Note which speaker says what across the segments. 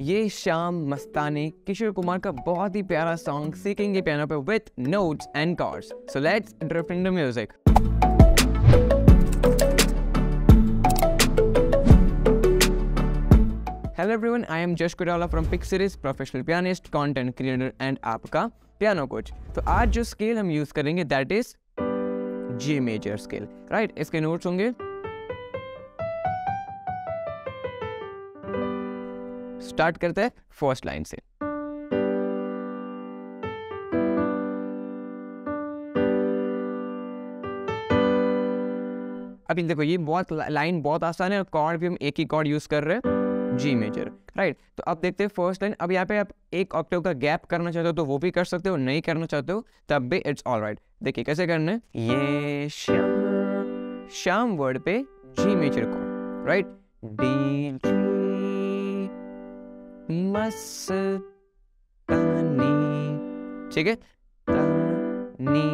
Speaker 1: ये शाम मस्तानी किशोर कुमार का बहुत ही प्यारा सॉन्ग सीखेंगे पियानो पे with notes and chords so let's drift in the music Hello everyone, I am Josh Kodala from Pick Series, professional pianist, content creator and आपका piano coach. तो आज जो स्केल हम यूज़ करेंगे that is G major scale right इसके notes होंगे start करते हैं फ़र्स्ट लाइन से। अभी देखो, ये बहुत लाइन बहुत आसान है और कॉर्ड भी हम एक ही कॉर्ड यूज़ कर रहे हैं। जी मेजर राइट तो अब देखते हैं फ़र्स्ट लाइन अब यहाँ पे आप एक ऑक्टेव का गैप करना चाहते हो तो वो भी कर सकते हो, नहीं करना चाहते हो, तब भी इट्स ऑल राइट देखिए, कैसे करना है? ये श्याम शाम वर्ड पे G major chord right D मस्तानी। ठीक है? तानी।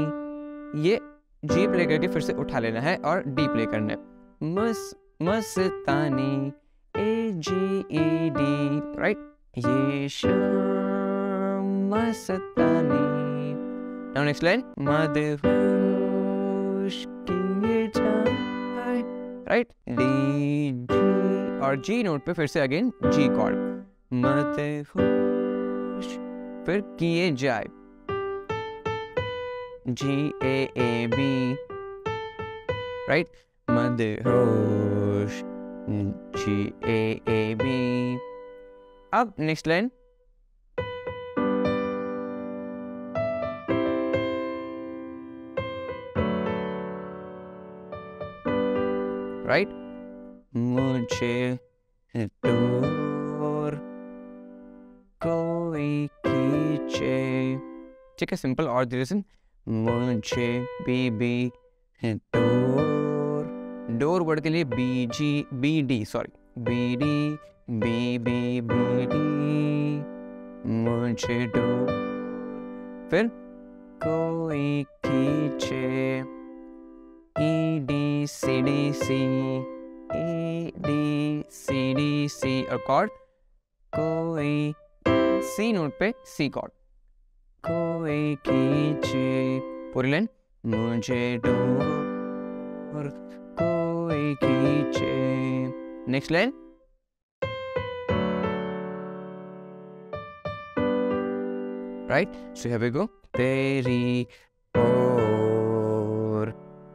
Speaker 1: ये जी प्ले करके फिर से उठा लेना है और डी प्ले करना है। मस, मस्तानी। ए जी ई डी राइट ये शाम मस्तानी। नाउ नेक्स्ट लाइन मदहोश की ये चाय राइट डी जी और जी नोट पे फिर से अगेन जी कॉर्ड मदहोश फिर किए जाए। जी ए ए बी राइट मदहोश जी ए ए बी अब नेक्स्ट लाइन राइट मुझे दूर ठीक है सिंपल और डिरेक्शन मुझे बीबी डोर। डोर वर्ड के लिए B G B D sorry B D B B B D मुझे डोर। फिर कोई खींचे। E D C D C E D C D C a chord chord कोई सी नोट पे सी कॉर्ड कोई खींचे पूरी लाइन मुझे डोर कोई खींचे next line right so have we go तेरी और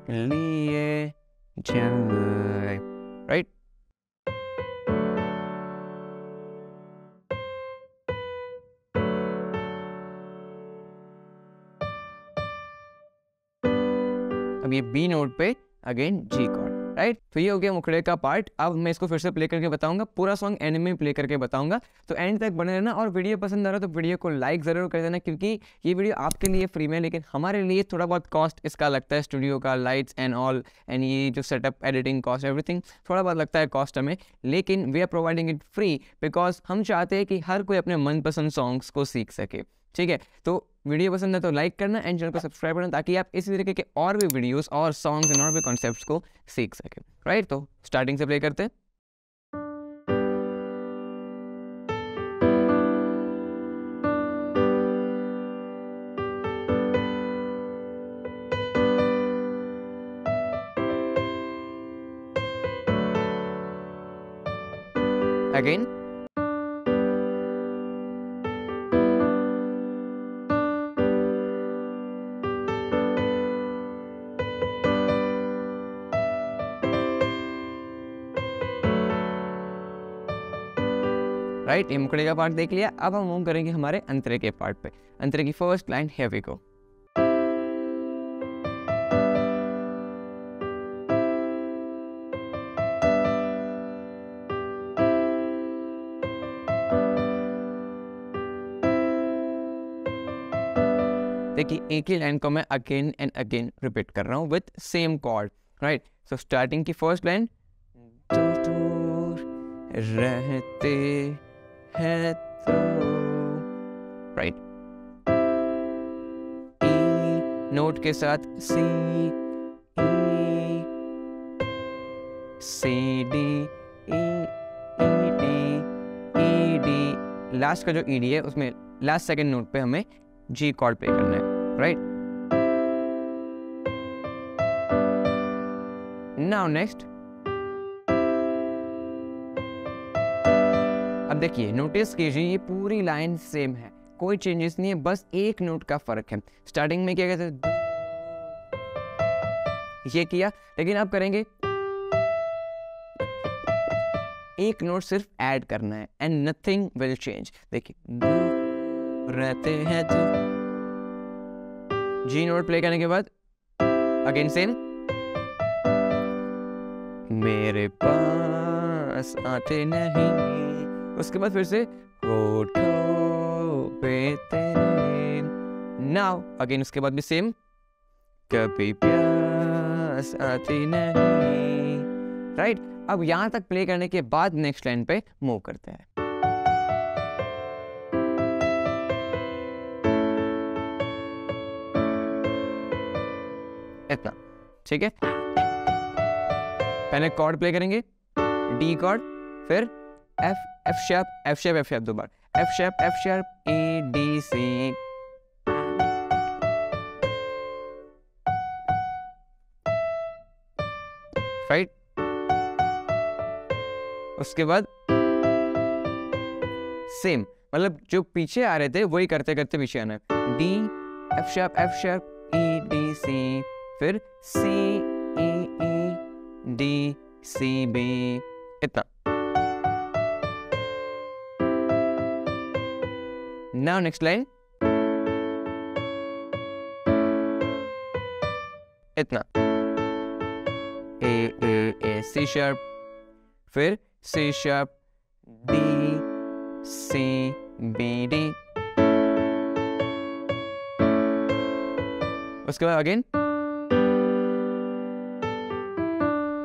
Speaker 1: लिए जाए अब ये बी नोट पे अगेन जी कॉर्ड राइट तो ये हो गया मुखड़े का पार्ट अब मैं इसको फिर से प्ले करके बताऊँगा, पूरा सॉन्ग एंड में प्ले करके बताऊँगा। तो एंड तक बने रहना और वीडियो पसंद आ रहा तो वीडियो को लाइक ज़रूर कर देना क्योंकि ये वीडियो आपके लिए फ्री में लेकिन हमारे लिए थोड़ा बहुत कॉस्ट इसका लगता है स्टूडियो का लाइट्स एंड ऑल एंड ये जो सेटअप एडिटिंग कॉस्ट एवरीथिंग थोड़ा बहुत लगता है कॉस्ट हमें। लेकिन we are providing it free because हम चाहते हैं कि हर कोई अपने मनपसंद सॉन्ग्स को सीख सके, ठीक है? तो वीडियो पसंद है तो लाइक करना एंड चैनल को सब्सक्राइब करना ताकि आप इसी तरीके के और भी वीडियोस और सॉन्ग्स एंड और भी कॉन्सेप्ट्स को सीख सकें। राइट तो स्टार्टिंग से प्ले करते हैं। अगेन राइट ये मुकड़े का पार्ट देख लिया। अब हम मूव करेंगे हमारे अंतरे के पार्ट पे। अंतरे की फ़र्स्ट लाइन है वी गो देखिए, एक ही लाइन को मैं अगेन एंड अगेन रिपीट कर रहा हूँ with same chord right so starting की फ़र्स्ट लाइन रहते है तो राइट ई नोट के साथ C E C D E E D E D last का जो ई है, उसमें लास्ट सेकेंड नोट पे हमें जी कॉर्ड प्ले करना है राइट नाउ नेक्स्ट अब देखिए नोटिस कीजिए, ये पूरी लाइन सेम है। कोई चेंजेस नहीं है, बस एक नोट का फ़र्क है। स्टार्टिंग में क्या कहते ये किया, लेकिन आप करेंगे। एक नोट सिर्फ़ ऐड करना है एंड नथिंग विल चेंज देखिए रहते हैं तो। जी नोट प्ले करने के बाद अगेन सेम मेरे पास आते नहीं। उसके बाद फिर से पे तेरे नाउ अगेन उसके बाद भी सेम कभी प्यास आती नहीं। Right right? अब यहाँ तक प्ले करने के बाद नेक्स्ट लाइन पे मूव करते हैं। इतना। ठीक है? पहले कॉर्ड प्ले करेंगे। डी कॉर्ड फिर F F shape F sharp F sharp दो बार। F sharp F sharp A D C right उसके बाद सेम मतलब जो पीछे आ रहे थे, वही करते करते पीछे आना D F sharp F sharp E D C फिर C E E D C B इतना। Now, next line. इतना। ए ए ए सी शार्प फिर C sharp D C B D उसके बाद अगेन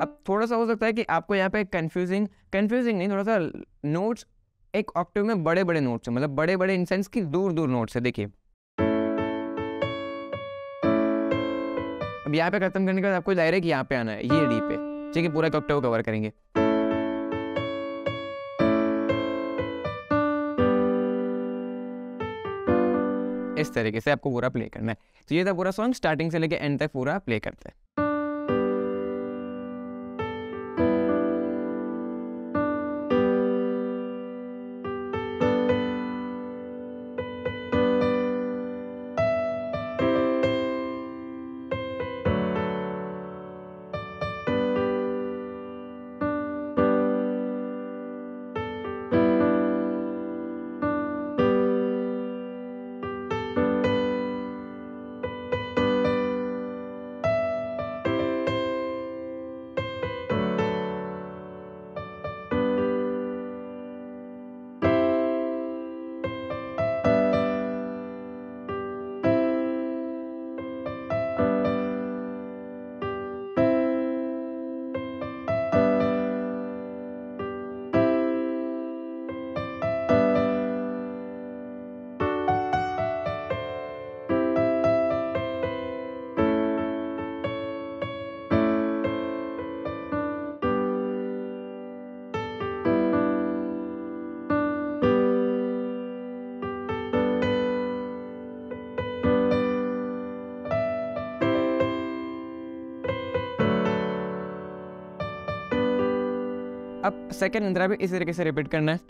Speaker 1: अब थोड़ा सा हो सकता है कि आपको यहाँ पे कंफ्यूजिंग कंफ्यूजिंग नहीं, थोड़ा सा नोट्स एक ऑक्टिव में बड़े बड़े नोट्स हैं मतलब बड़े बड़े इन सेंस की दूर दूर नोट्स है, देखिए। अब यहाँ पे खत्म करने के बाद आपको डायरेक्ट यहाँ पे आना है, ये डी पे। ठीक है, पूरा एक ऑक्टिव कवर करेंगे। इस तरीके से आपको पूरा प्ले करना है। तो ये था पूरा सॉन्ग स्टार्टिंग से लेके एंड तक पूरा प्ले करते हैं। अब सेकेंड इंद्रा भी इसी तरीके से रिपीट करना है।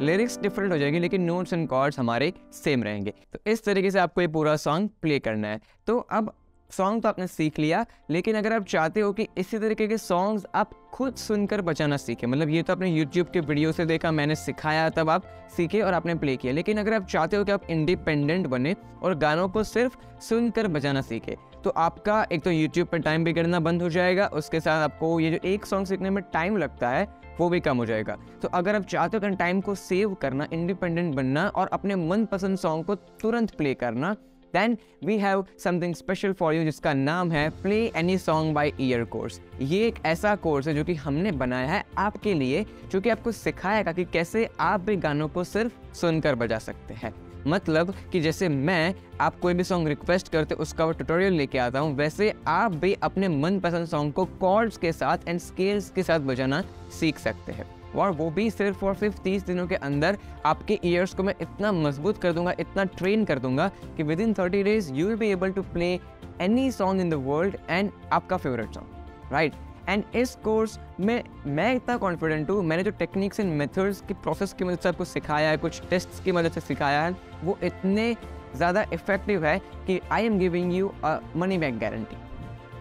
Speaker 1: लिरिक्स डिफरेंट हो जाएँगे, लेकिन नोट्स एंड कॉर्ड्स हमारे सेम रहेंगे। तो इस तरीके से आपको ये पूरा सॉन्ग प्ले करना है। तो अब सॉन्ग तो आपने सीख लिया, लेकिन अगर आप चाहते हो कि इसी तरीके के सॉन्ग्स आप खुद सुनकर बजाना सीखें मतलब ये तो आपने यूट्यूब के वीडियो से देखा, मैंने सिखाया, तब आप सीखे और आपने प्ले किया। लेकिन अगर आप चाहते हो कि आप इंडिपेंडेंट बने और गानों को सिर्फ़ सुनकर बजाना सीखे तो आपका एक तो यूट्यूब पर टाइम बिगड़ना बंद हो जाएगा, उसके साथ आपको ये जो एक सॉन्ग सीखने में टाइम लगता है, वो भी कम हो जाएगा। तो अगर आप चाहते हो कि टाइम को सेव करना इंडिपेंडेंट बनना और अपने मनपसंद सॉन्ग को तुरंत प्ले करना then we have something special for you जिसका नाम है play any song by ear course ये एक ऐसा कोर्स है जो कि हमने बनाया है आपके लिए, जो कि आपको सिखाएगा कि कैसे आप भी गानों को सिर्फ़ सुनकर बजा सकते हैं। मतलब कि जैसे मैं आप कोई भी सॉन्ग रिक्वेस्ट करते, उसका वो ट्यूटोरियल लेके आता हूँ, वैसे आप भी अपने मनपसंद सॉन्ग को कॉर्ड्स के साथ एंड स्केल्स के साथ बजाना सीख सकते हैं। और वो भी सिर्फ़ और सिर्फ़ तीस दिनों के अंदर आपके ईयर्स को मैं इतना मज़बूत कर दूँगा, इतना ट्रेन कर दूँगा कि within thirty days you will be able to play any song in the world and आपका फेवरेट सॉन्ग राइट एंड इस कोर्स में मैं इतना कॉन्फिडेंट हूँ, मैंने जो टेक्निक्स एंड मेथड्स की प्रोसेस की मदद से आपको सिखाया है, कुछ टेस्ट्स की मदद से सिखाया है, वो इतने ज़्यादा इफ़ेक्टिव है कि I am giving you money back guarantee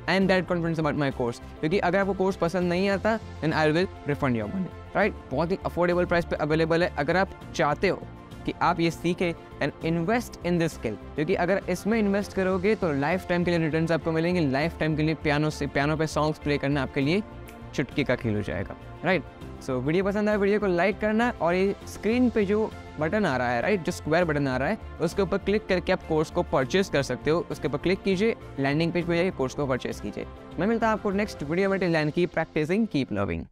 Speaker 1: am that confidence about my course क्योंकि अगर आपको कोर्स पसंद नहीं आता then I will refund your money right बहुत ही अफोर्डेबल प्राइस पे अवेलेबल है। अगर आप चाहते हो कि आप ये सीखें and invest in this skill क्योंकि अगर इसमें इन्वेस्ट करोगे तो लाइफ टाइम के लिए रिटर्न आपको मिलेंगे। लाइफ टाइम के लिए पियानो से पियानो पे सॉन्ग्स प्ले करना आपके लिए चुटकी का खेल हो जाएगा। राइट सो वीडियो पसंद आए वीडियो को लाइक करना और ये स्क्रीन पे जो बटन आ रहा है राइट जो स्क्वायर बटन आ रहा है, उसके ऊपर क्लिक करके आप कोर्स को परचेज कर सकते हो। उसके ऊपर क्लिक कीजिए लैंडिंग पेज पे जाइए कोर्स को परचेज कीजिए। मैं मिलता हूँ आपको नेक्स्ट वीडियो में लैंड की प्रैक्टिसिंग कीप लविंग